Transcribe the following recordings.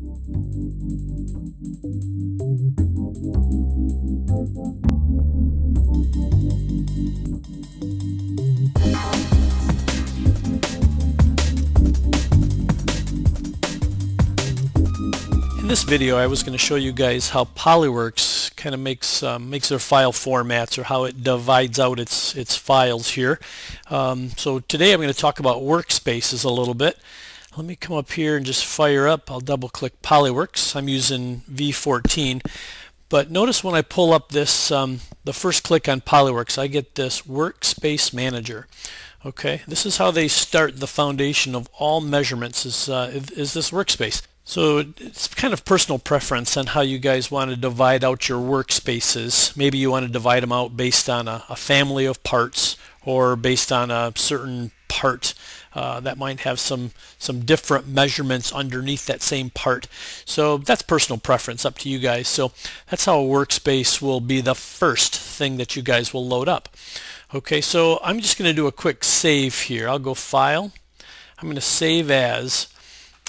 In this video I was going to show you guys how Polyworks kind of makes um, makes their file formats or how it divides out its its files here. Um, so today I'm going to talk about workspaces a little bit. Let me come up here and just fire up. I'll double click Polyworks. I'm using V14 but notice when I pull up this um, the first click on Polyworks I get this Workspace Manager. Okay, this is how they start the foundation of all measurements is, uh, is this workspace. So it's kind of personal preference on how you guys want to divide out your workspaces. Maybe you want to divide them out based on a, a family of parts or based on a certain part uh, that might have some some different measurements underneath that same part. So that's personal preference up to you guys. So that's how a workspace will be the first thing that you guys will load up. Okay, so I'm just going to do a quick save here. I'll go File. I'm going to Save As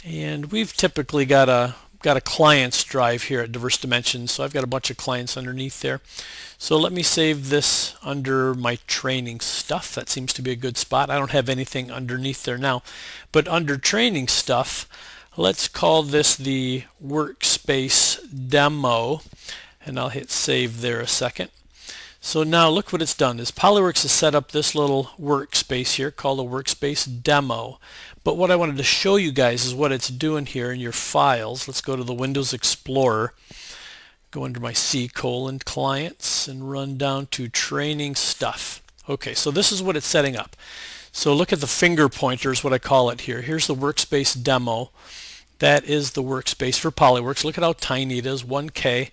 and we've typically got a got a clients drive here at Diverse Dimensions, so I've got a bunch of clients underneath there. So let me save this under my training stuff. That seems to be a good spot. I don't have anything underneath there now. But under training stuff, let's call this the workspace demo. And I'll hit save there a second. So now look what it's done is Polyworks has set up this little workspace here called a workspace demo. But what I wanted to show you guys is what it's doing here in your files. Let's go to the Windows Explorer, go under my C colon clients and run down to training stuff. Okay, so this is what it's setting up. So look at the finger pointers, what I call it here. Here's the workspace demo. That is the workspace for Polyworks. Look at how tiny it is, 1K.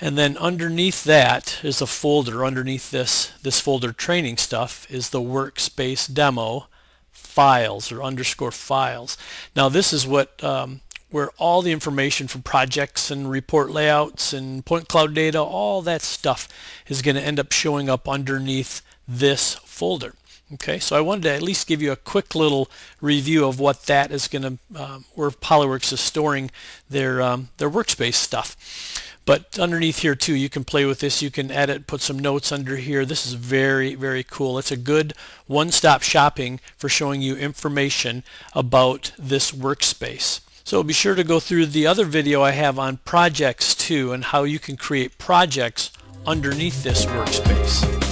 And then underneath that is a folder. Underneath this, this folder training stuff is the workspace demo files or underscore files. Now this is what um, where all the information from projects and report layouts and point cloud data, all that stuff is going to end up showing up underneath this folder. Okay, so I wanted to at least give you a quick little review of what that is going to, um, where Polyworks is storing their um, their workspace stuff. But underneath here too, you can play with this. You can edit, put some notes under here. This is very, very cool. It's a good one-stop shopping for showing you information about this workspace. So be sure to go through the other video I have on projects too and how you can create projects underneath this workspace.